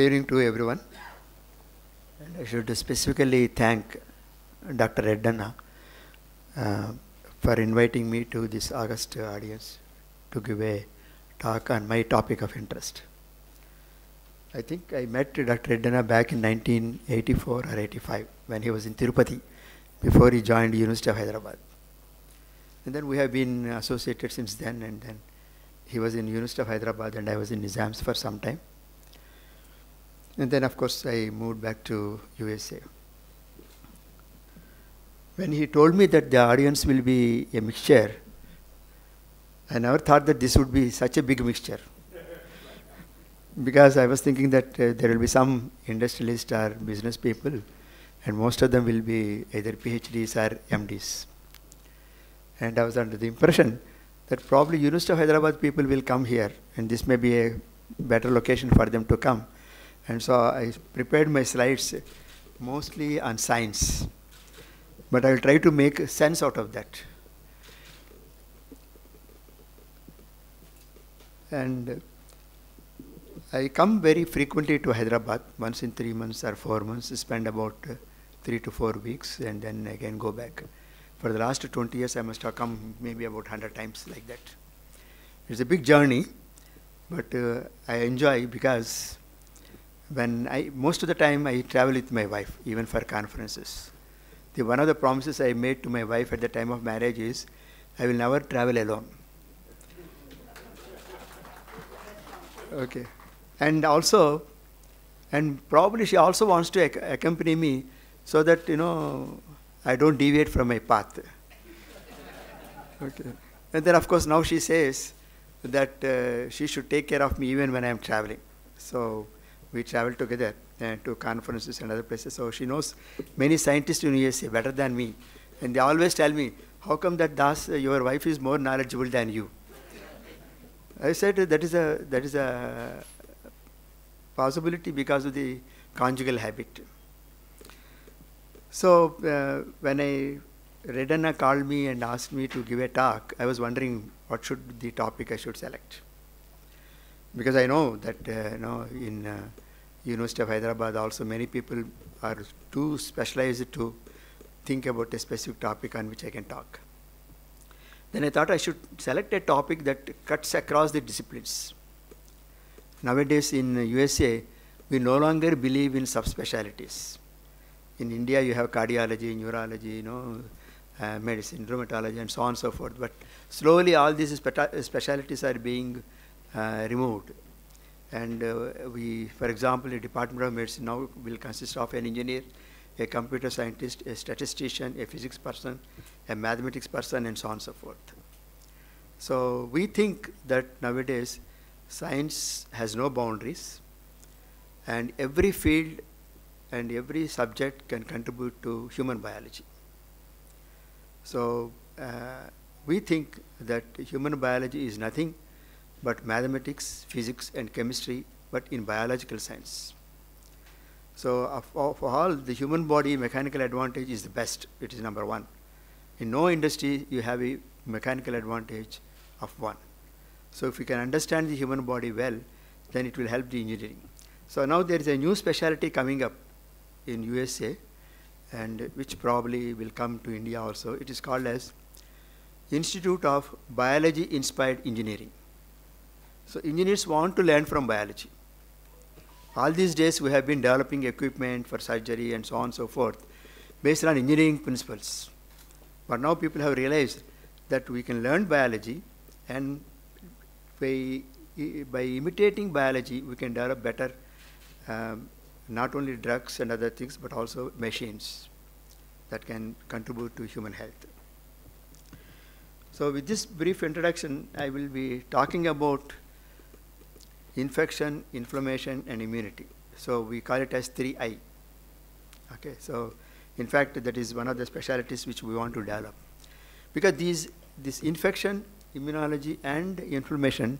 Good evening to everyone. And I should specifically thank Dr. Reddanna uh, for inviting me to this August audience to give a talk on my topic of interest. I think I met Dr. Reddanna back in 1984 or 85 when he was in Tirupati before he joined University of Hyderabad. And then we have been associated since then and then he was in University of Hyderabad and I was in Nizams for some time. And then of course I moved back to USA. When he told me that the audience will be a mixture, I never thought that this would be such a big mixture. because I was thinking that uh, there will be some industrialists or business people and most of them will be either PhDs or MDs. And I was under the impression that probably University of Hyderabad people will come here and this may be a better location for them to come. And so I prepared my slides mostly on science. But I will try to make sense out of that. And I come very frequently to Hyderabad, once in three months or four months, spend about uh, three to four weeks, and then again go back. For the last 20 years, I must have come maybe about 100 times like that. It's a big journey, but uh, I enjoy because when I, most of the time I travel with my wife, even for conferences. The, one of the promises I made to my wife at the time of marriage is, I will never travel alone. Okay. And also, and probably she also wants to ac accompany me so that, you know, I don't deviate from my path. okay. And then, of course, now she says that uh, she should take care of me even when I am traveling. So we travel together uh, to conferences and other places. So she knows many scientists in USA better than me. And they always tell me, how come that Das, uh, your wife is more knowledgeable than you? I said that is a that is a possibility because of the conjugal habit. So uh, when I Reddanna called me and asked me to give a talk, I was wondering what should the topic I should select. Because I know that uh, you know in uh, University of Hyderabad also many people are too specialized to think about a specific topic on which I can talk. Then I thought I should select a topic that cuts across the disciplines. Nowadays in USA, we no longer believe in subspecialties. In India, you have cardiology, neurology, you know, uh, medicine, rheumatology, and so on and so forth. But slowly, all these spe specialties are being removed. And uh, we, for example, the Department of Medicine now will consist of an engineer, a computer scientist, a statistician, a physics person, a mathematics person, and so on and so forth. So we think that nowadays science has no boundaries, and every field and every subject can contribute to human biology. So uh, we think that human biology is nothing but mathematics, physics, and chemistry, but in biological science. So of, of all, the human body mechanical advantage is the best. It is number one. In no industry, you have a mechanical advantage of one. So if you can understand the human body well, then it will help the engineering. So now there is a new specialty coming up in USA, and which probably will come to India also. It is called as Institute of Biology Inspired Engineering. So engineers want to learn from biology. All these days we have been developing equipment for surgery and so on and so forth based on engineering principles. But now people have realized that we can learn biology and by, by imitating biology we can develop better um, not only drugs and other things but also machines that can contribute to human health. So with this brief introduction I will be talking about infection, inflammation, and immunity. So we call it as 3I. Okay, so in fact, that is one of the specialties which we want to develop. Because these, this infection, immunology, and inflammation,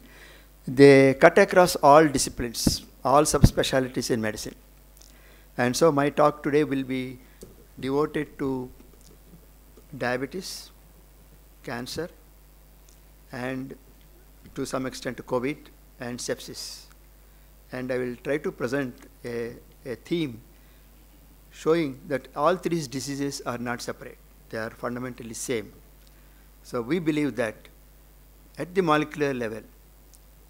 they cut across all disciplines, all subspecialties in medicine. And so my talk today will be devoted to diabetes, cancer, and to some extent to COVID, and sepsis. and I will try to present a, a theme showing that all three diseases are not separate. They are fundamentally same. So we believe that at the molecular level,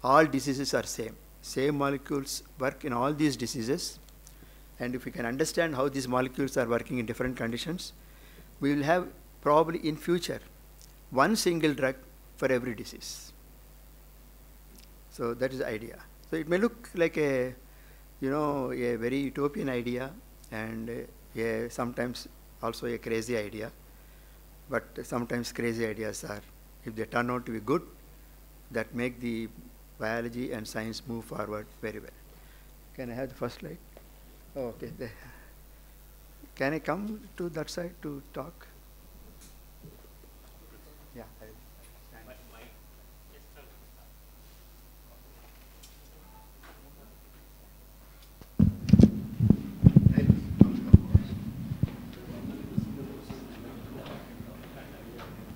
all diseases are same. Same molecules work in all these diseases. And if we can understand how these molecules are working in different conditions, we will have probably in future one single drug for every disease. So that is the idea. So it may look like a, you know, a very utopian idea and a, sometimes also a crazy idea. But sometimes crazy ideas are, if they turn out to be good, that make the biology and science move forward very well. Can I have the first slide? Oh, okay. Can I come to that side to talk? Yeah.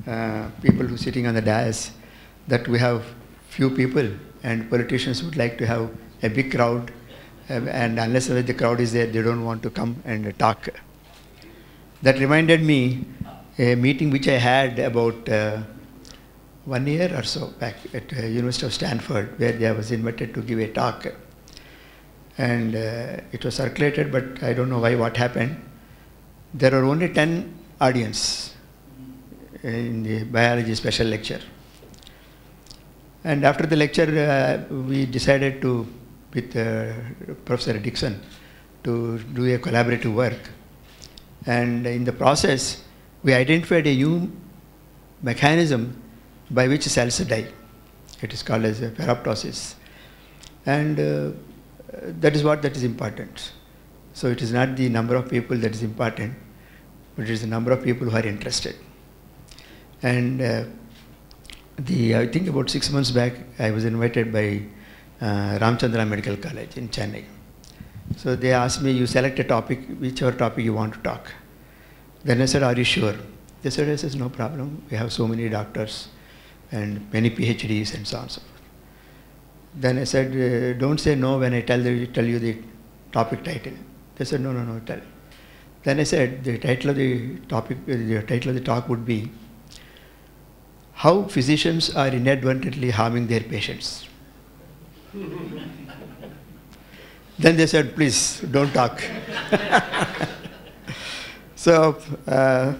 Uh, people who are sitting on the dais, that we have few people and politicians would like to have a big crowd uh, and unless the crowd is there, they don't want to come and talk. That reminded me a meeting which I had about uh, one year or so back at uh, University of Stanford, where I was invited to give a talk. And uh, it was circulated, but I don't know why, what happened. There were only 10 audience in the biology special lecture. And after the lecture, uh, we decided to, with uh, Professor Dixon, to do a collaborative work. And in the process, we identified a new mechanism by which cells die. It is called as ferroptosis. And uh, that is what that is important. So it is not the number of people that is important, but it is the number of people who are interested. And uh, the I think about six months back, I was invited by uh, Ramchandra Medical College in Chennai. So they asked me, you select a topic, whichever topic you want to talk. Then I said, are you sure? They said, said, no problem. We have so many doctors and many PhDs and so on and so forth. Then I said, uh, don't say no when I tell, the, tell you the topic title. They said, no, no, no, tell. Then I said, the title of the topic, the title of the talk would be how physicians are inadvertently harming their patients. then they said, please don't talk. so uh,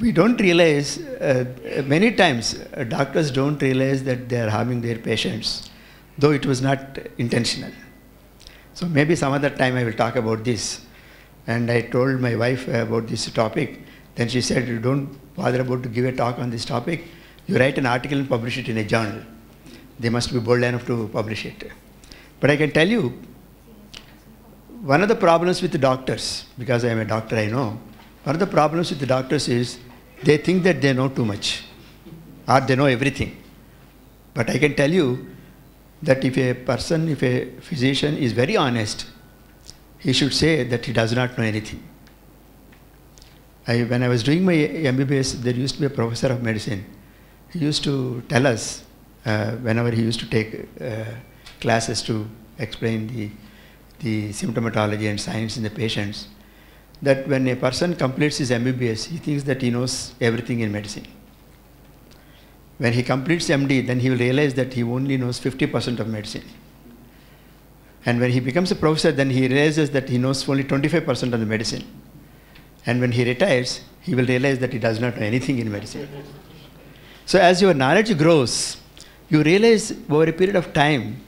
we don't realize, uh, many times uh, doctors don't realize that they are harming their patients, though it was not intentional. So maybe some other time I will talk about this. And I told my wife about this topic. Then she said, you don't bother about to give a talk on this topic. You write an article and publish it in a journal. They must be bold enough to publish it. But I can tell you, one of the problems with the doctors, because I am a doctor, I know, one of the problems with the doctors is they think that they know too much or they know everything. But I can tell you that if a person, if a physician is very honest, he should say that he does not know anything. I, when I was doing my MBBS, there used to be a professor of medicine. He used to tell us, uh, whenever he used to take uh, classes to explain the, the symptomatology and science in the patients, that when a person completes his MBBS, he thinks that he knows everything in medicine. When he completes MD, then he will realize that he only knows 50% of medicine. And when he becomes a professor, then he realizes that he knows only 25% of the medicine. And when he retires, he will realize that he does not know anything in medicine. So as your knowledge grows, you realize over a period of time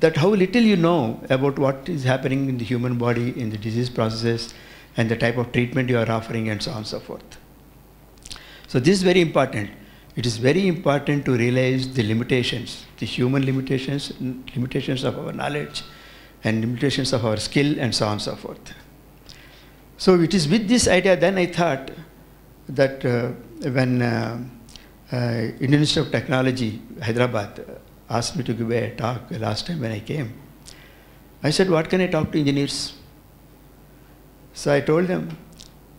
that how little you know about what is happening in the human body, in the disease processes, and the type of treatment you are offering, and so on and so forth. So this is very important. It is very important to realize the limitations, the human limitations, limitations of our knowledge, and limitations of our skill, and so on and so forth. So it is with this idea then I thought that uh, when uh, uh, Indian Institute of Technology, Hyderabad, asked me to give a talk last time when I came, I said, what can I talk to engineers? So I told them,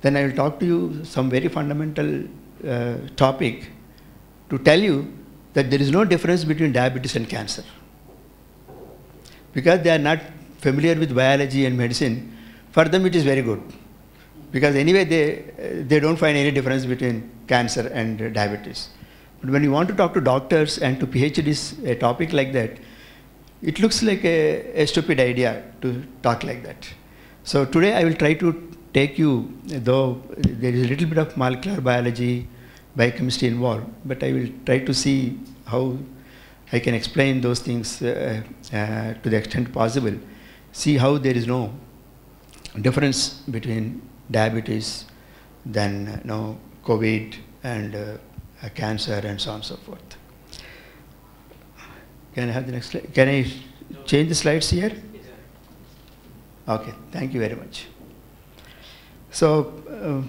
then I will talk to you some very fundamental uh, topic to tell you that there is no difference between diabetes and cancer. because they are not familiar with biology and medicine, for them it is very good. Because anyway, they, they don't find any difference between cancer and diabetes. But when you want to talk to doctors and to PhDs, a topic like that, it looks like a, a stupid idea to talk like that. So today I will try to take you, though there is a little bit of molecular biology, biochemistry involved, but I will try to see how I can explain those things uh, uh, to the extent possible. See how there is no difference between diabetes, then you know, COVID, and uh, cancer, and so on and so forth. Can I have the next slide? Can I change the slides here? Okay, thank you very much. So, uh,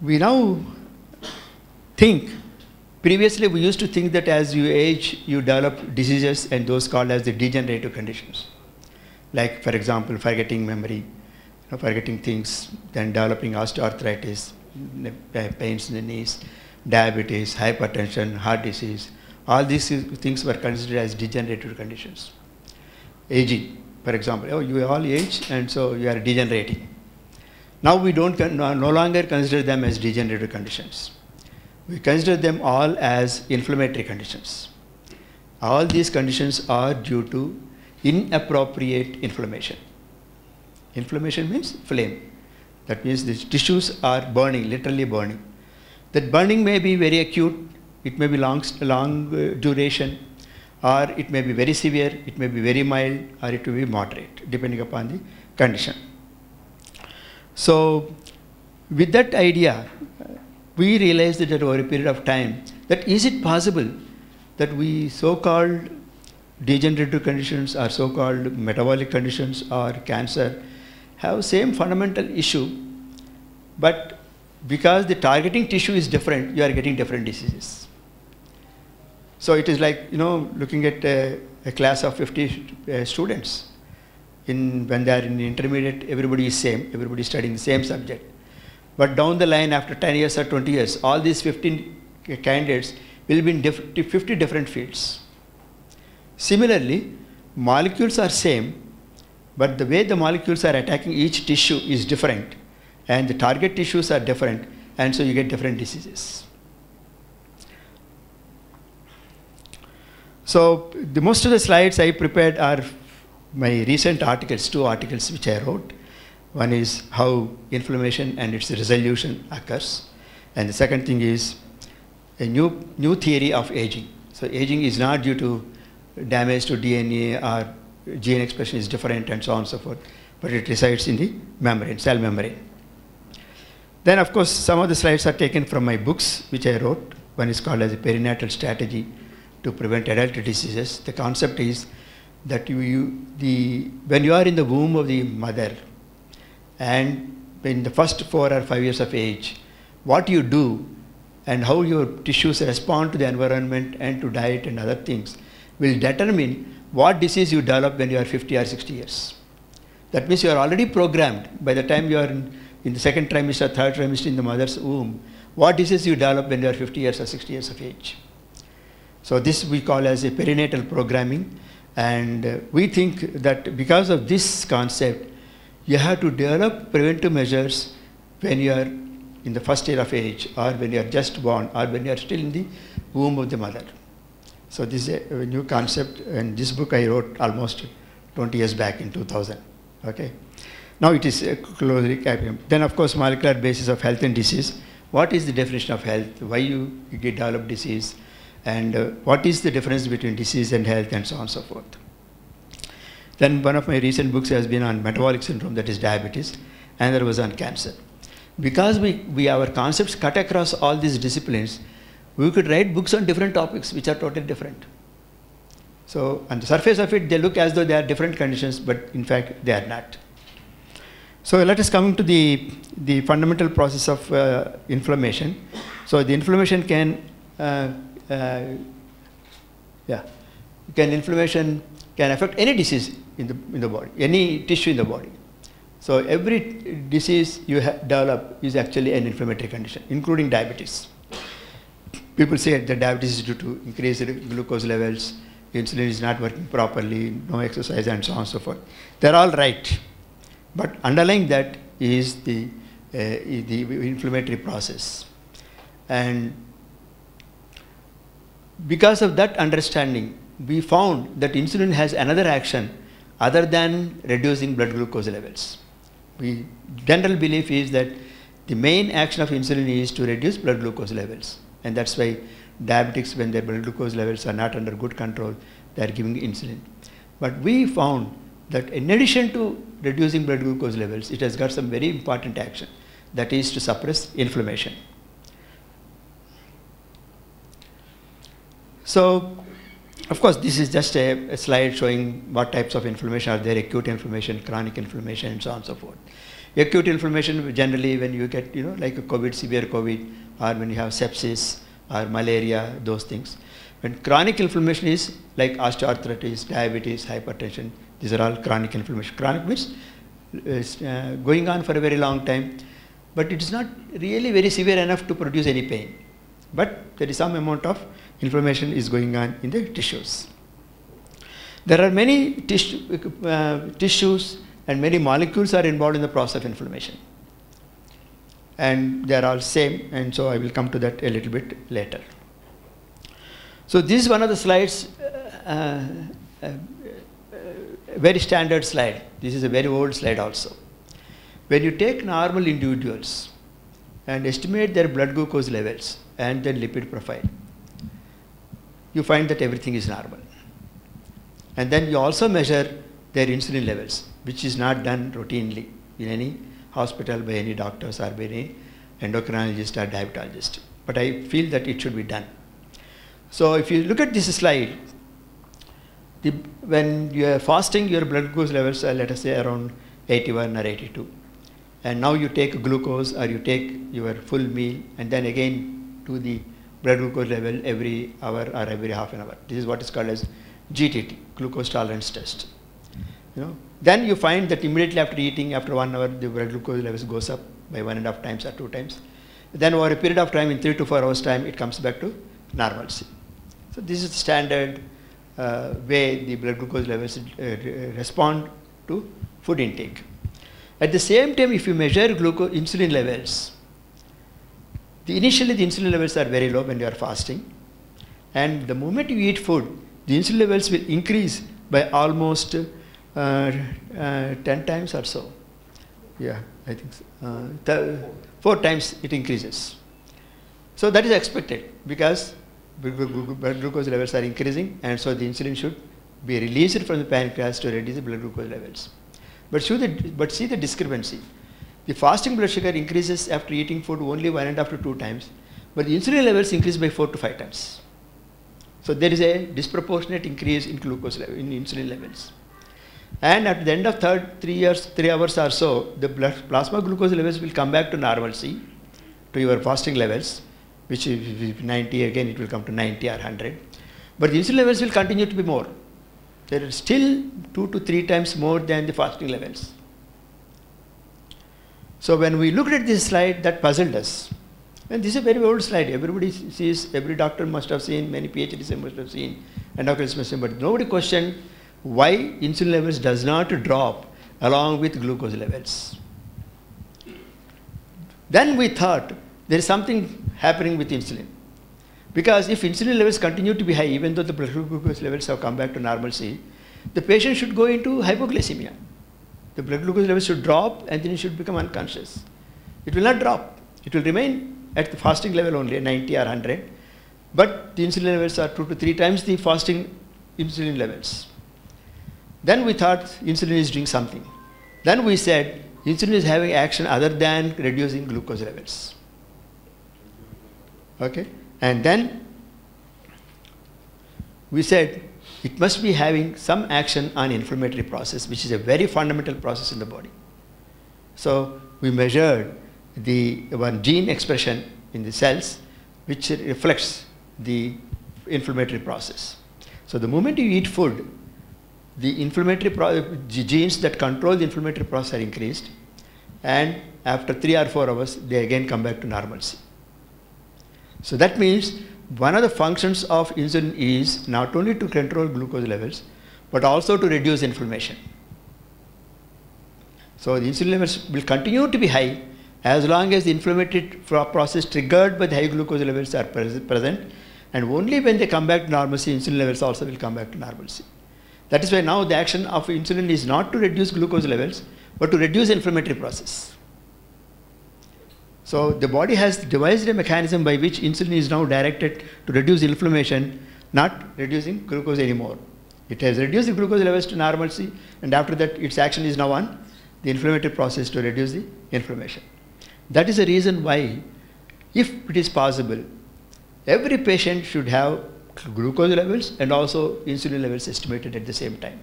we now think, previously we used to think that as you age, you develop diseases and those called as the degenerative conditions. Like, for example, forgetting memory, know, forgetting things, then developing osteoarthritis, pains in the knees, diabetes, hypertension, heart disease. All these things were considered as degenerative conditions. Aging, for example, oh, you all age and so you are degenerating. Now we don't no longer consider them as degenerative conditions. We consider them all as inflammatory conditions. All these conditions are due to inappropriate inflammation. Inflammation means flame. That means the tissues are burning, literally burning. That burning may be very acute, it may be long, long uh, duration, or it may be very severe, it may be very mild, or it may be moderate, depending upon the condition. So, with that idea, we realized that over a period of time, that is it possible that we so-called degenerative conditions or so-called metabolic conditions or cancer have same fundamental issue, but because the targeting tissue is different, you are getting different diseases. So it is like, you know, looking at a, a class of 50 uh, students in, when they are in intermediate, everybody is same, everybody is studying the same subject. But down the line, after 10 years or 20 years, all these 15 candidates will be in diff 50 different fields. Similarly, molecules are same, but the way the molecules are attacking each tissue is different, and the target tissues are different, and so you get different diseases. So the most of the slides I prepared are my recent articles, two articles which I wrote. One is how inflammation and its resolution occurs. And the second thing is a new, new theory of aging. So aging is not due to damage to DNA or gene expression is different and so on and so forth, but it resides in the membrane, cell membrane. Then of course some of the slides are taken from my books which I wrote. One is called as a perinatal strategy to prevent adult diseases. The concept is that you, you, the, when you are in the womb of the mother and in the first four or five years of age, what you do and how your tissues respond to the environment and to diet and other things will determine what disease you develop when you are 50 or 60 years. That means you are already programmed by the time you are in, in the second trimester, third trimester in the mother's womb, what disease you develop when you are 50 years or 60 years of age. So this we call as a perinatal programming and uh, we think that because of this concept, you have to develop preventive measures when you are in the first year of age, or when you are just born, or when you are still in the womb of the mother. So this is a new concept, and this book I wrote almost 20 years back in 2000. Okay. Now it is a closely capped. Then of course molecular basis of health and disease. What is the definition of health? Why you, you get develop disease? and uh, what is the difference between disease and health and so on and so forth. Then one of my recent books has been on metabolic syndrome, that is diabetes, and there was on cancer. Because we, we our concepts cut across all these disciplines, we could write books on different topics which are totally different. So on the surface of it, they look as though they are different conditions, but in fact they are not. So let us come to the, the fundamental process of uh, inflammation. So the inflammation can uh, uh, yeah, can inflammation can affect any disease in the in the body, any tissue in the body. So every disease you develop is actually an inflammatory condition, including diabetes. People say that diabetes is due to increased glucose levels, insulin is not working properly, no exercise, and so on and so forth. They're all right. But underlying that is the, uh, the inflammatory process. And because of that understanding, we found that insulin has another action other than reducing blood glucose levels. The general belief is that the main action of insulin is to reduce blood glucose levels. And that's why diabetics, when their blood glucose levels are not under good control, they are giving insulin. But we found that in addition to reducing blood glucose levels, it has got some very important action. That is to suppress inflammation. So, of course, this is just a, a, slide showing what types of inflammation are there, acute inflammation, chronic inflammation, and so on and so forth. Acute inflammation, generally when you get, you know, like a COVID, severe COVID, or when you have sepsis, or malaria, those things. When chronic inflammation is like osteoarthritis, diabetes, hypertension, these are all chronic inflammation. Chronic means it's uh, going on for a very long time, but it is not really very severe enough to produce any pain. But there is some amount of inflammation is going on in the tissues. There are many tissue, uh, tissues and many molecules are involved in the process of inflammation. And they are all same, and so I will come to that a little bit later. So this is one of the slides, uh, uh, very standard slide. This is a very old slide also. When you take normal individuals and estimate their blood glucose levels and their lipid profile, you find that everything is normal. And then you also measure their insulin levels, which is not done routinely in any hospital by any doctors or by any endocrinologist or diabetologist. But I feel that it should be done. So if you look at this slide, the, when you are fasting, your blood glucose levels are, let us say, around 81 or 82. And now you take glucose or you take your full meal and then again do the blood glucose level every hour or every half an hour. This is what is called as GTT, glucose tolerance test. You know, then you find that immediately after eating, after one hour, the blood glucose levels goes up by one and a half times or two times. Then over a period of time, in three to four hours time, it comes back to normalcy. So this is the standard uh, way the blood glucose levels uh, respond to food intake. At the same time, if you measure glucose insulin levels, the initially the insulin levels are very low when you are fasting, and the moment you eat food, the insulin levels will increase by almost 10 times or so. Yeah, I think so. Uh, four times it increases. So that is expected because blood glucose levels are increasing and so the insulin should be released from the pancreas to reduce the blood glucose levels. But, the, but see the discrepancy. The fasting blood sugar increases after eating food only one and after two times, but the insulin levels increase by four to five times. So there is a disproportionate increase in glucose level, in insulin levels. And at the end of third three years, three hours or so, the blood, plasma glucose levels will come back to normalcy, to your fasting levels, which is 90 again it will come to 90 or 100 but the insulin levels will continue to be more. There are still two to three times more than the fasting levels. So when we looked at this slide that puzzled us. And this is a very old slide. Everybody sees every doctor must have seen many phds must have seen endocrinologists must have seen. but nobody questioned why insulin levels does not drop along with glucose levels then we thought there is something happening with insulin. Because if insulin levels continue to be high, even though the blood glucose levels have come back to normalcy, the patient should go into hypoglycemia. The blood glucose levels should drop and then it should become unconscious. It will not drop. It will remain at the fasting level only, 90 or 100. But the insulin levels are two to three times the fasting insulin levels. Then we thought insulin is doing something. Then we said insulin is having action other than reducing glucose levels. Okay? And then we said it must be having some action on inflammatory process, which is a very fundamental process in the body. So we measured the one gene expression in the cells, which reflects the inflammatory process. So the moment you eat food, the inflammatory genes that control the inflammatory process are increased, and after three or four hours, they again come back to normalcy. So that means one of the functions of insulin is not only to control glucose levels, but also to reduce inflammation. So the insulin levels will continue to be high as long as the inflammatory process triggered by the high glucose levels are present and only when they come back to normalcy, insulin levels also will come back to normalcy. That is why now the action of insulin is not to reduce glucose levels, but to reduce inflammatory process. So the body has devised a mechanism by which insulin is now directed to reduce inflammation, not reducing glucose anymore. It has reduced the glucose levels to normalcy, and after that, its action is now on the inflammatory process to reduce the inflammation. That is the reason why, if it is possible, every patient should have glucose levels and also insulin levels estimated at the same time.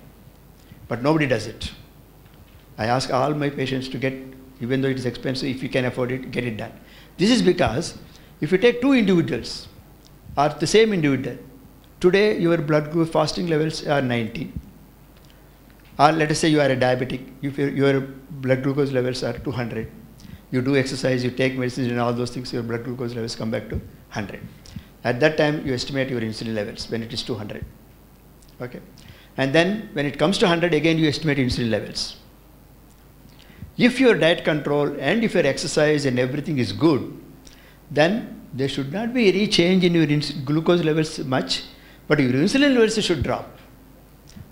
But nobody does it. I ask all my patients to get, even though it is expensive, if you can afford it, get it done. This is because if you take two individuals, or the same individual, today your blood glucose fasting levels are 90. Or let us say you are a diabetic, if your blood glucose levels are 200. You do exercise, you take medicines and all those things, your blood glucose levels come back to 100. At that time, you estimate your insulin levels when it is 200. Okay? And then when it comes to 100, again you estimate insulin levels. If your diet control and if your exercise and everything is good, then there should not be any change in your glucose levels much, but your insulin levels should drop.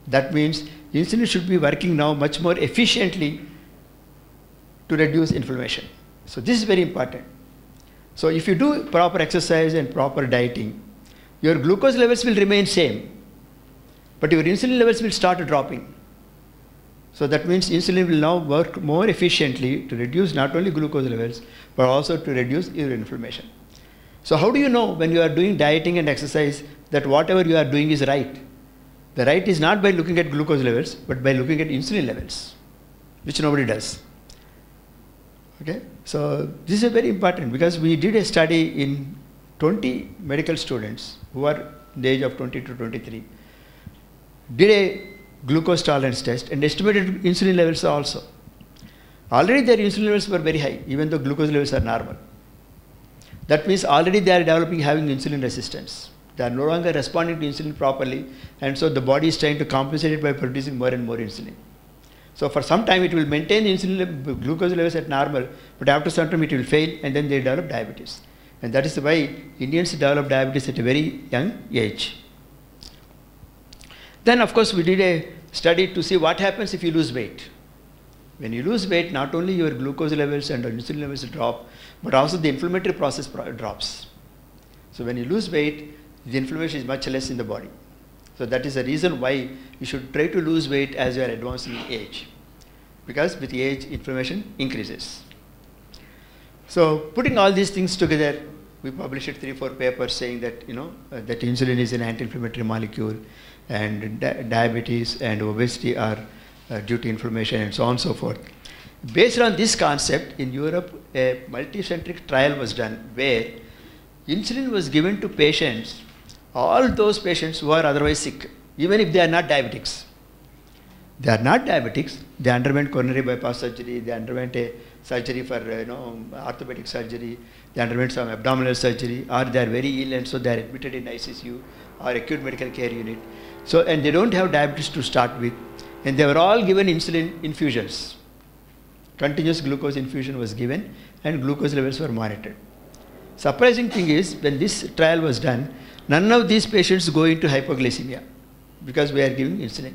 That means insulin should be working now much more efficiently to reduce inflammation. So this is very important. So if you do proper exercise and proper dieting, your glucose levels will remain same, but your insulin levels will start dropping. So that means insulin will now work more efficiently to reduce not only glucose levels, but also to reduce your inflammation. So how do you know when you are doing dieting and exercise that whatever you are doing is right? The right is not by looking at glucose levels, but by looking at insulin levels, which nobody does. Okay? So this is very important because we did a study in 20 medical students who are the age of 20 to 23, did a glucose tolerance test and estimated insulin levels also. Already their insulin levels were very high, even though glucose levels are normal. That means already they are developing having insulin resistance. They are no longer responding to insulin properly, and so the body is trying to compensate it by producing more and more insulin. So for some time it will maintain insulin glucose levels at normal, but after some time it will fail and then they develop diabetes. And that is why Indians develop diabetes at a very young age. Then of course we did a study to see what happens if you lose weight. When you lose weight, not only your glucose levels and your insulin levels drop, but also the inflammatory process drops. So when you lose weight, the inflammation is much less in the body. So that is the reason why you should try to lose weight as you are advancing in age. Because with age, inflammation increases. So putting all these things together, we published three, four papers saying that, you know, uh, that insulin is an anti-inflammatory molecule and di diabetes and obesity are uh, due to inflammation and so on and so forth. Based on this concept, in Europe, a multicentric trial was done where insulin was given to patients all those patients who are otherwise sick, even if they are not diabetics. They are not diabetics, they underwent coronary bypass surgery, they underwent a surgery for you know orthopedic surgery, they underwent some abdominal surgery, or they are very ill and so they are admitted in ICU or acute medical care unit. So and they don't have diabetes to start with, and they were all given insulin infusions. Continuous glucose infusion was given, and glucose levels were monitored. Surprising thing is when this trial was done, None of these patients go into hypoglycemia because we are giving insulin.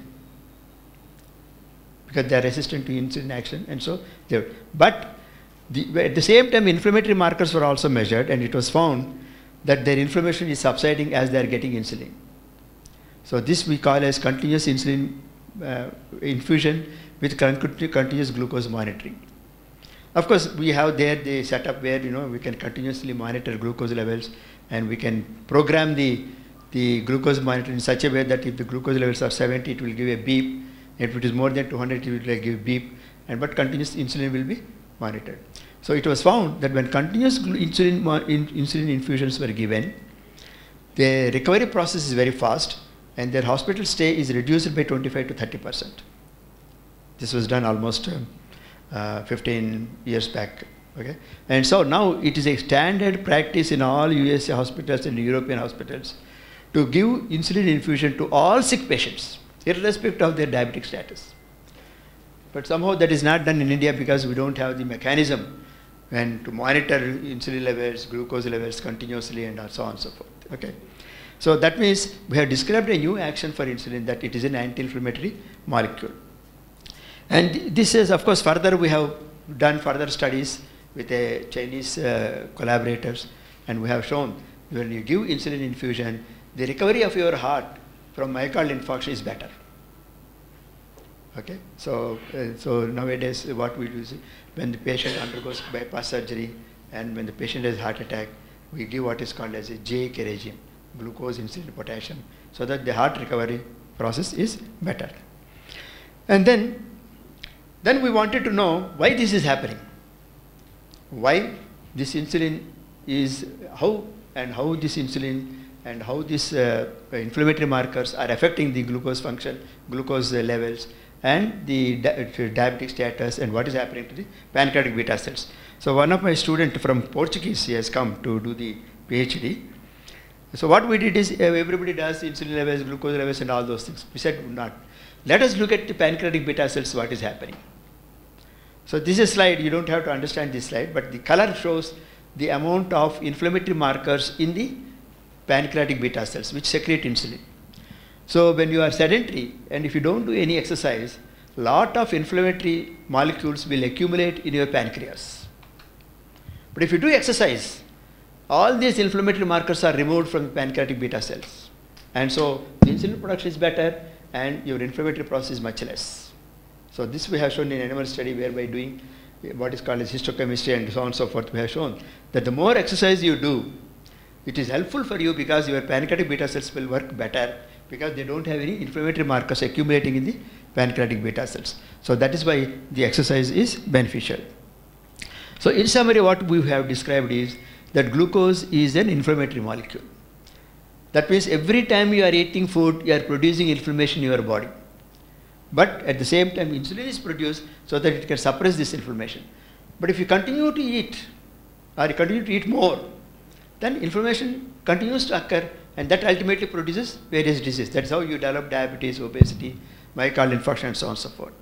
Because they are resistant to insulin action and so they. But the, at the same time, inflammatory markers were also measured and it was found that their inflammation is subsiding as they are getting insulin. So this we call as continuous insulin uh, infusion with continuous glucose monitoring. Of course, we have there the setup where you know we can continuously monitor glucose levels and we can program the, the glucose monitor in such a way that if the glucose levels are 70, it will give a beep. If it is more than 200, it will give a beep. And but continuous insulin will be monitored. So it was found that when continuous insulin, in, insulin infusions were given, the recovery process is very fast and their hospital stay is reduced by 25 to 30 percent. This was done almost uh, uh, 15 years back Okay? And so now it is a standard practice in all USA hospitals and European hospitals to give insulin infusion to all sick patients, irrespective of their diabetic status. But somehow that is not done in India because we don't have the mechanism and to monitor insulin levels, glucose levels continuously and so on and so forth. Okay. So that means we have described a new action for insulin that it is an anti-inflammatory molecule. And this is, of course, further we have done further studies with a Chinese uh, collaborators, and we have shown when you give insulin infusion, the recovery of your heart from myocardial infarction is better. Okay, so uh, so nowadays what we do is when the patient undergoes bypass surgery and when the patient has heart attack, we give what is called as a GIK regime, glucose, insulin, potassium, so that the heart recovery process is better. And then then we wanted to know why this is happening. Why this insulin is, how and how this insulin and how these uh, inflammatory markers are affecting the glucose function, glucose uh, levels and the di diabetic status and what is happening to the pancreatic beta cells. So one of my students from Portuguese he has come to do the PhD. So what we did is uh, everybody does insulin levels, glucose levels and all those things. We said not. Let us look at the pancreatic beta cells, what is happening. So this is slide, you don't have to understand this slide, but the color shows the amount of inflammatory markers in the pancreatic beta cells which secrete insulin. So when you are sedentary and if you don't do any exercise, lot of inflammatory molecules will accumulate in your pancreas. But if you do exercise, all these inflammatory markers are removed from the pancreatic beta cells. And so insulin production is better and your inflammatory process is much less. So this we have shown in animal study whereby doing what is called as histochemistry and so on and so forth, we have shown that the more exercise you do, it is helpful for you because your pancreatic beta cells will work better because they don't have any inflammatory markers accumulating in the pancreatic beta cells. So that is why the exercise is beneficial. So in summary what we have described is that glucose is an inflammatory molecule. That means every time you are eating food, you are producing inflammation in your body. But at the same time, insulin is produced so that it can suppress this inflammation. But if you continue to eat, or you continue to eat more, then inflammation continues to occur and that ultimately produces various diseases. That's how you develop diabetes, obesity, myocardial infarction and so on and so forth.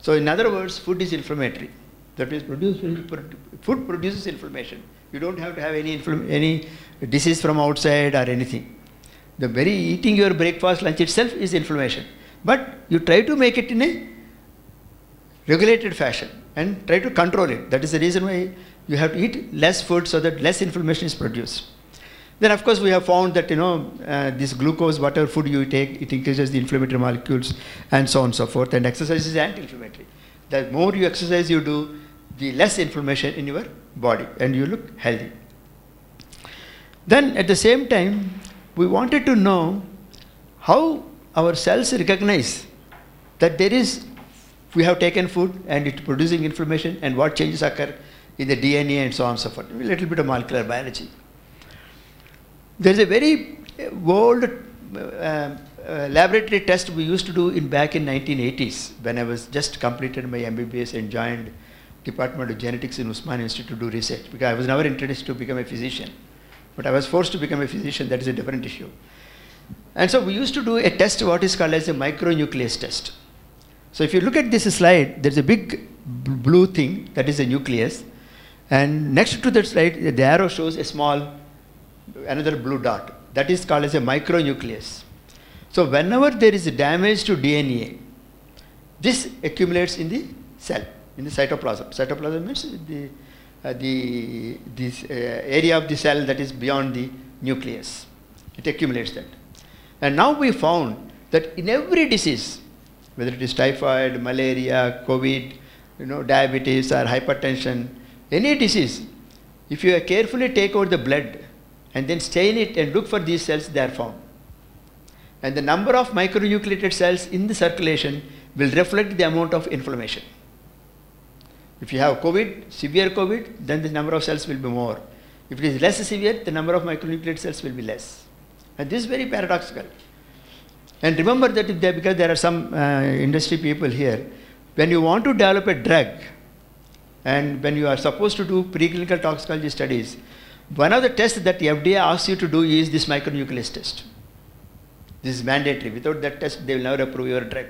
So in other words, food is inflammatory. That means produce, food produces inflammation. You don't have to have any, any disease from outside or anything. The very eating your breakfast, lunch itself is inflammation. But you try to make it in a regulated fashion and try to control it. That is the reason why you have to eat less food so that less inflammation is produced. Then of course we have found that you know uh, this glucose, whatever food you take, it increases the inflammatory molecules and so on and so forth. And exercise is anti-inflammatory. The more you exercise you do, the less inflammation in your body and you look healthy. Then at the same time, we wanted to know how our cells recognize that there is, we have taken food and it's producing inflammation and what changes occur in the DNA and so on and so forth. A little bit of molecular biology. There is a very old uh, uh, laboratory test we used to do in back in 1980s when I was just completed my MBBS and joined Department of Genetics in Usman Institute to do research because I was never interested to become a physician. But I was forced to become a physician, that is a different issue. And so we used to do a test what is called as a micronucleus test. So if you look at this slide, there's a big blue thing that is a nucleus. And next to that slide, the arrow shows a small, another blue dot. That is called as a micronucleus. So whenever there is a damage to DNA, this accumulates in the cell, in the cytoplasm. Cytoplasm means the, uh, the this, uh, area of the cell that is beyond the nucleus. It accumulates that. And now we found that in every disease, whether it is typhoid, malaria, COVID, you know, diabetes or hypertension, any disease, if you carefully take out the blood and then stain it and look for these cells, they are found. And the number of micronucleated cells in the circulation will reflect the amount of inflammation. If you have COVID, severe COVID, then the number of cells will be more. If it is less severe, the number of micronucleated cells will be less. And this is very paradoxical. And remember that there, because there are some uh, industry people here, when you want to develop a drug, and when you are supposed to do preclinical toxicology studies, one of the tests that the FDA asks you to do is this micronucleus test. This is mandatory. Without that test, they will never approve your drug.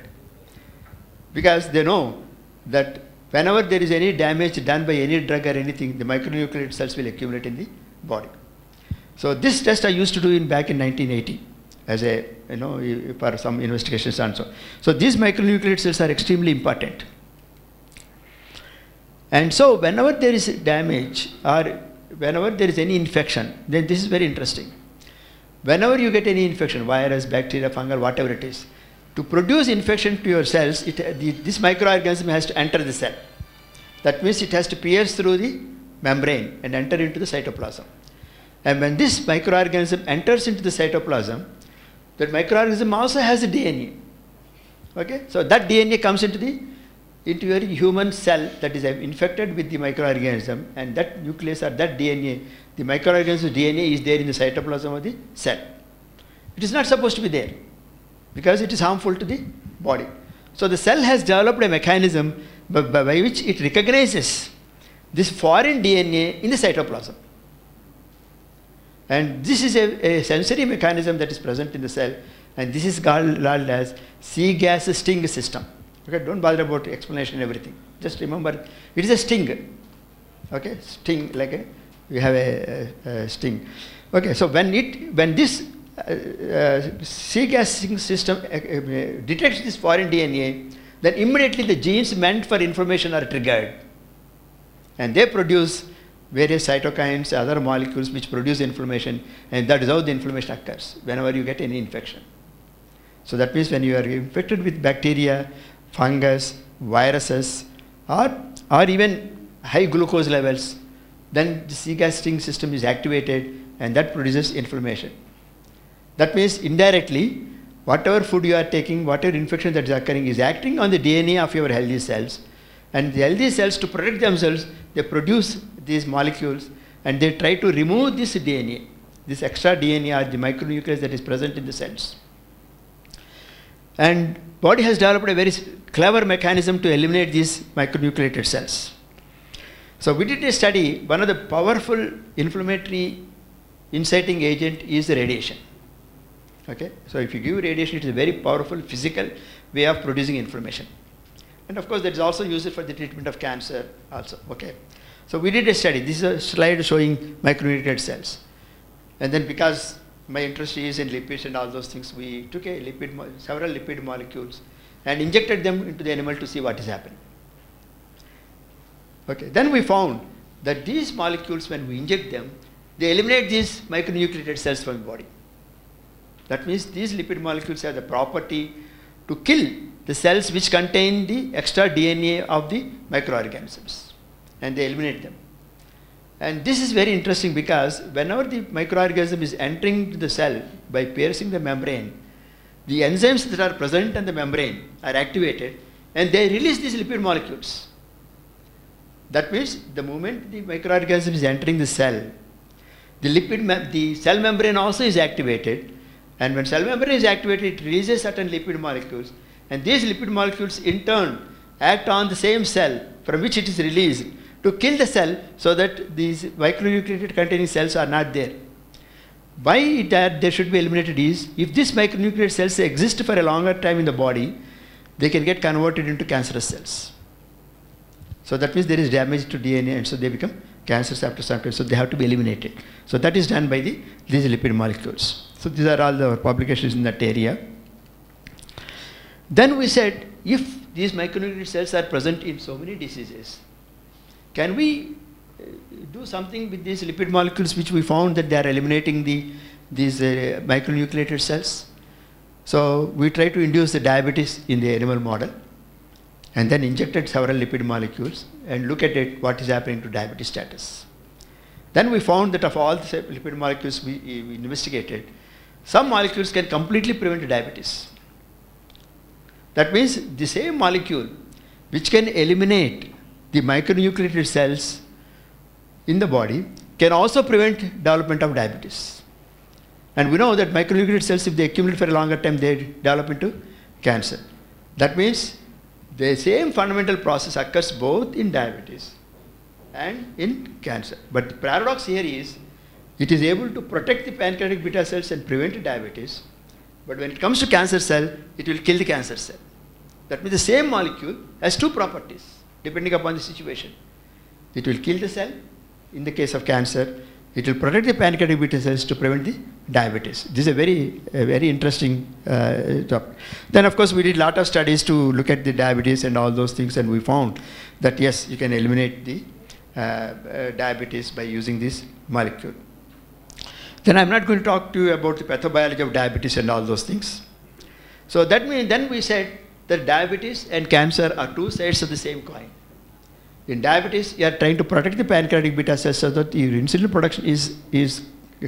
Because they know that whenever there is any damage done by any drug or anything, the micronucleate cells will accumulate in the body. So this test I used to do in back in 1980 as a, you know, for some investigations and so. So these micronucleate cells are extremely important. And so whenever there is damage or whenever there is any infection, then this is very interesting. Whenever you get any infection, virus, bacteria, fungal, whatever it is, to produce infection to your cells, it, this microorganism has to enter the cell. That means it has to pierce through the membrane and enter into the cytoplasm. And when this microorganism enters into the cytoplasm, that microorganism also has a DNA. Okay, so that DNA comes into the into your human cell that is infected with the microorganism and that nucleus or that DNA, the microorganism DNA is there in the cytoplasm of the cell. It is not supposed to be there because it is harmful to the body. So the cell has developed a mechanism by, by, by which it recognizes this foreign DNA in the cytoplasm. And this is a, a, sensory mechanism that is present in the cell and this is called as sea gas sting system. Okay, don't bother about explanation and everything. Just remember, it is a sting. Okay, sting like a, we have a, a, a sting. Okay, so when it when this uh, uh, cGAS-STING system uh, uh, detects this foreign DNA, then immediately the genes meant for information are triggered, and they produce various cytokines, other molecules which produce inflammation, and that is how the inflammation occurs whenever you get any infection. So that means when you are infected with bacteria, fungus, viruses, or, or even high glucose levels, then the cGAS system is activated and that produces inflammation. That means indirectly, whatever food you are taking, whatever infection that is occurring is acting on the DNA of your healthy cells. And the healthy cells, to protect themselves, they produce these molecules and they try to remove this DNA, this extra DNA or the micronucleus that is present in the cells. And body has developed a very clever mechanism to eliminate these micronucleated cells. So we did a study, one of the powerful inflammatory inciting agent is radiation. Okay, so if you give radiation, it is a very powerful physical way of producing inflammation. And of course, that is also used for the treatment of cancer also. Okay, so we did a study. This is a slide showing micronucleated cells. And then because my interest is in lipids and all those things, we took a lipid, several lipid molecules and injected them into the animal to see what is happening. Okay, then we found that these molecules, when we inject them, they eliminate these micronucleated cells from the body. That means these lipid molecules have the property to kill the cells which contain the extra DNA of the microorganisms and they eliminate them. And this is very interesting because whenever the microorganism is entering the cell by piercing the membrane, the enzymes that are present in the membrane are activated and they release these lipid molecules. That means the moment the microorganism is entering the cell, the lipid the cell membrane also is activated and when cell membrane is activated it releases certain lipid molecules and these lipid molecules in turn act on the same cell from which it is released to kill the cell so that these micronucleated containing cells are not there. Why that they should be eliminated is if these micronucleated cells exist for a longer time in the body, they can get converted into cancerous cells. So that means there is damage to DNA and so they become cancers after some time. So they have to be eliminated. So that is done by the, these lipid molecules. So these are all the publications in that area. Then we said if these micronucleated cells are present in so many diseases, can we uh, do something with these lipid molecules which we found that they are eliminating the, these uh, micronucleated cells? So we tried to induce the diabetes in the animal model and then injected several lipid molecules and look at it, what is happening to diabetes status. Then we found that of all the lipid molecules we, we investigated, some molecules can completely prevent diabetes. That means the same molecule which can eliminate the micronucleated cells in the body can also prevent development of diabetes. And we know that micronucleated cells, if they accumulate for a longer time, they develop into cancer. That means the same fundamental process occurs both in diabetes and in cancer. But the paradox here is it is able to protect the pancreatic beta cells and prevent diabetes. But when it comes to cancer cell, it will kill the cancer cell. That means the same molecule has two properties depending upon the situation. It will kill the cell in the case of cancer. It will protect the pancreatic beta cells to prevent the diabetes. This is a very, a very interesting uh, topic. Then, of course, we did a lot of studies to look at the diabetes and all those things, and we found that yes, you can eliminate the uh, uh, diabetes by using this molecule. Then I'm not going to talk to you about the pathobiology of diabetes and all those things. So that means then we said that diabetes and cancer are two sides of the same coin. In diabetes, you are trying to protect the pancreatic beta cells so that your insulin production is, is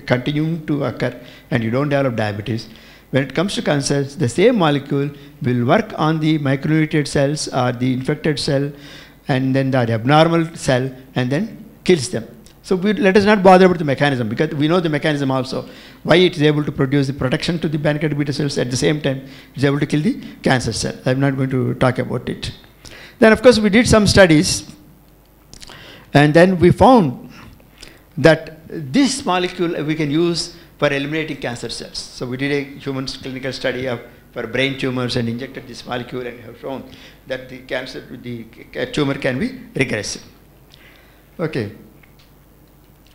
continuing to occur and you don't develop diabetes. When it comes to cancer, the same molecule will work on the micronucleated cells or the infected cell and then the abnormal cell and then kills them. So we, let us not bother about the mechanism because we know the mechanism also. Why it is able to produce the protection to the pancreatic beta cells at the same time it is able to kill the cancer cell. I'm not going to talk about it. Then of course we did some studies and then we found that this molecule we can use for eliminating cancer cells. So we did a human clinical study of for brain tumors and injected this molecule and have shown that the cancer, the tumor can be regressive. Okay.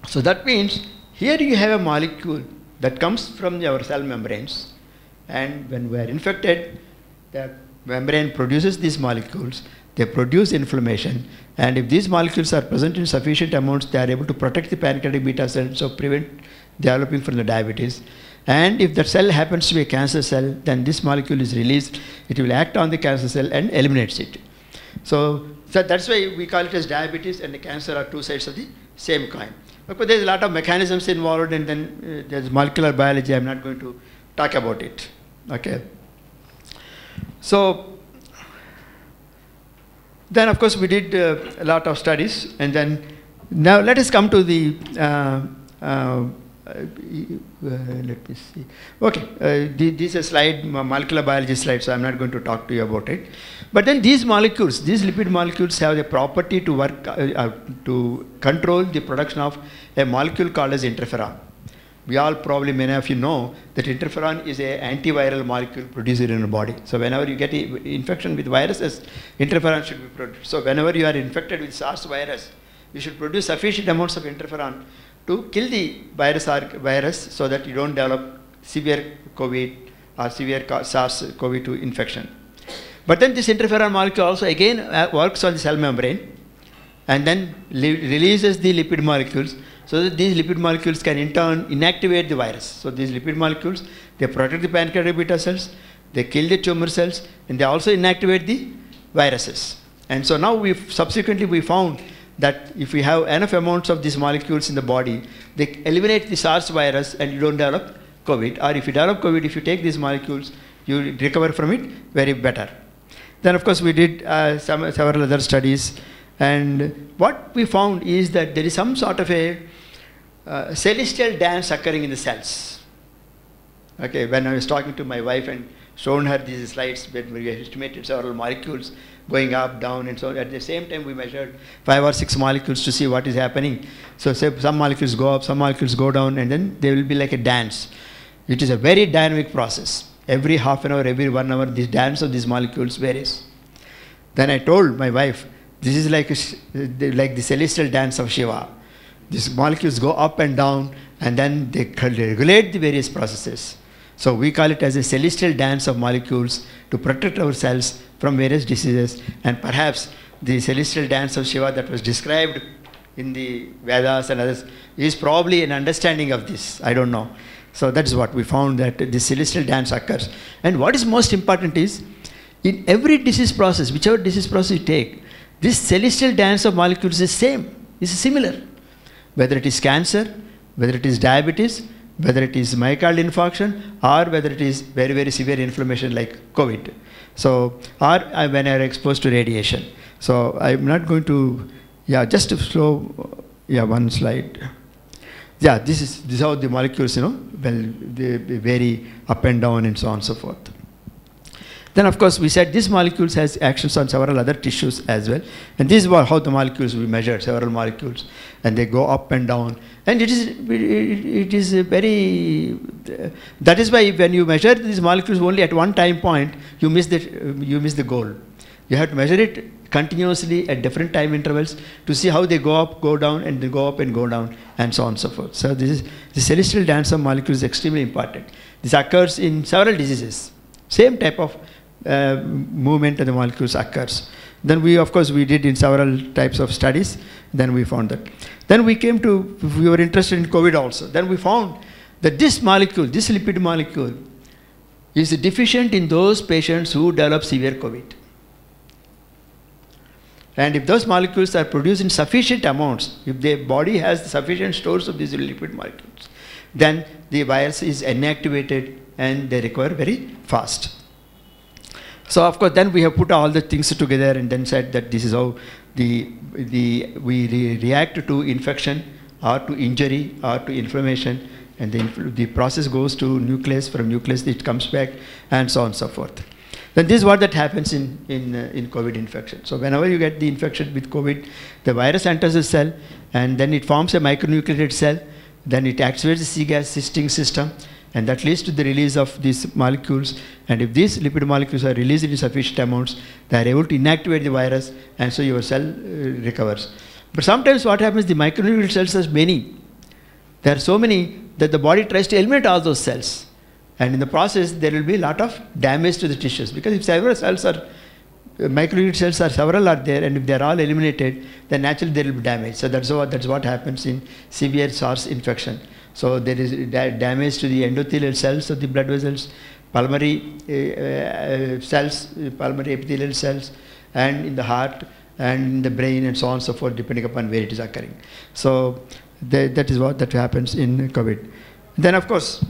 So that means here you have a molecule that comes from our cell membranes and when we are infected, the membrane produces these molecules, they produce inflammation and if these molecules are present in sufficient amounts, they are able to protect the pancreatic beta cells, so prevent developing from the diabetes. And if that cell happens to be a cancer cell, then this molecule is released, it will act on the cancer cell and eliminates it. So, so that's why we call it as diabetes and the cancer are two sides of the same coin. But there's a lot of mechanisms involved and then uh, there's molecular biology, I'm not going to talk about it. Okay. So, then of course we did uh, a lot of studies and then now let us come to the uh, uh, let me see. Okay, uh, this is a slide, molecular biology slide, so I'm not going to talk to you about it. But then these molecules, these lipid molecules have the property to work, uh, to control the production of a molecule called as interferon. We all probably, many of you know that interferon is an antiviral molecule produced in the body. So whenever you get infection with viruses, interferon should be produced. So whenever you are infected with SARS virus, you should produce sufficient amounts of interferon to kill the virus, virus so that you don't develop severe COVID or severe SARS-CoV-2 infection. But then this interferon molecule also again uh, works on the cell membrane and then releases the lipid molecules so that these lipid molecules can in turn inactivate the virus. So these lipid molecules, they protect the pancreatic beta cells, they kill the tumor cells, and they also inactivate the viruses. And so now we subsequently we found that if we have enough amounts of these molecules in the body, they eliminate the SARS virus and you don't develop COVID. Or if you develop COVID, if you take these molecules, you recover from it very better. Then of course we did uh, some, several other studies and what we found is that there is some sort of a uh, celestial dance occurring in the cells. Okay, when I was talking to my wife and shown her these slides when we estimated several molecules, going up, down, and so at the same time we measured five or six molecules to see what is happening. So some molecules go up, some molecules go down, and then they will be like a dance. It is a very dynamic process. Every half an hour, every one hour, this dance of these molecules varies. Then I told my wife, this is like, a, like the celestial dance of Shiva. These molecules go up and down, and then they regulate the various processes. So we call it as a celestial dance of molecules to protect ourselves from various diseases and perhaps the celestial dance of Shiva that was described in the Vedas and others is probably an understanding of this. I don't know. So that's what we found that the celestial dance occurs. And what is most important is in every disease process, whichever disease process you take, this celestial dance of molecules is same, is similar. Whether it is cancer, whether it is diabetes, whether it is myocardial infarction, or whether it is very, very severe inflammation like COVID. So, or uh, when I are exposed to radiation. So, I'm not going to, yeah, just to slow, yeah, one slide. Yeah, this is, this is how the molecules, you know, well, they vary up and down and so on and so forth. Then, of course, we said this molecules has actions on several other tissues as well. And this is how the molecules we measured, several molecules, and they go up and down. And it is, it is very, that is why when you measure these molecules only at one time point, you miss the, you miss the goal. You have to measure it continuously at different time intervals to see how they go up, go down, and they go up and go down, and so on and so forth. So this is the celestial dance of molecules is extremely important. This occurs in several diseases. Same type of uh, movement of the molecules occurs. Then we, of course, we did in several types of studies. Then we found that. Then we came to, we were interested in COVID also. Then we found that this molecule, this lipid molecule, is deficient in those patients who develop severe COVID. And if those molecules are produced in sufficient amounts, if the body has sufficient stores of these lipid molecules, then the virus is inactivated and they recover very fast. So of course, then we have put all the things together and then said that this is how the, the, we re react to infection or to injury or to inflammation and the, the process goes to nucleus, from nucleus it comes back and so on and so forth. Then this is what that happens in, in, uh, in COVID infection. So whenever you get the infection with COVID, the virus enters the cell and then it forms a micronucleated cell. Then it activates the cGAS system and that leads to the release of these molecules. And if these lipid molecules are released in sufficient amounts, they are able to inactivate the virus and so your cell uh, recovers. But sometimes what happens, the micronucleated cells are many. There are so many that the body tries to eliminate all those cells. And in the process, there will be a lot of damage to the tissues because if several cells are, micronucleated cells are several are there, and if they are all eliminated, then naturally there will be damage. So that's what that's what happens in severe SARS infection. So there is da damage to the endothelial cells of the blood vessels, pulmonary uh, cells, pulmonary epithelial cells, and in the heart and in the brain and so on and so forth, depending upon where it is occurring. So the, that is what that happens in COVID. Then of course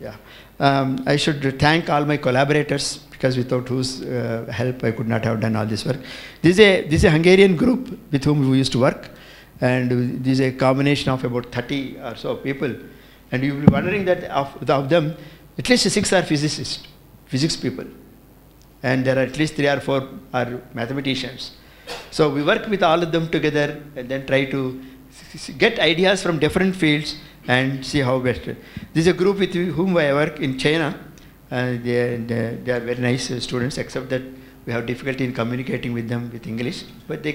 yeah. Um, I should thank all my collaborators because without whose uh, help I could not have done all this work. This is, a, this is a Hungarian group with whom we used to work and this is a combination of about 30 or so people. And you will be wondering that of, of them, at least six are physicists, physics people. And there are at least three or four are mathematicians. So we work with all of them together and then try to get ideas from different fields and see how best. This is a group with whom I work in China. Uh, they, they, they, are very nice students, except that we have difficulty in communicating with them with English. But they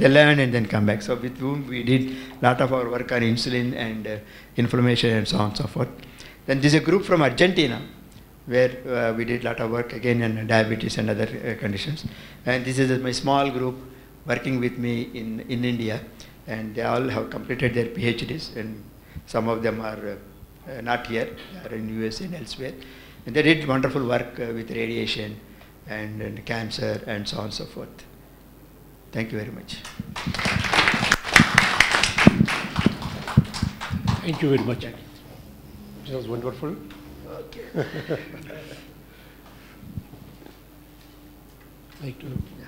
they learn and then come back. So with whom we did a lot of our work on insulin and uh, inflammation and so on and so forth. Then there's a group from Argentina where uh, we did a lot of work again on diabetes and other uh, conditions. And this is my small group working with me in, in India. And they all have completed their PhDs and some of them are uh, not here, they are in US and elsewhere. And they did wonderful work uh, with radiation and, and, cancer and so on and so forth. Thank you very much. Thank you very much. It was wonderful. Okay. like to. Yeah.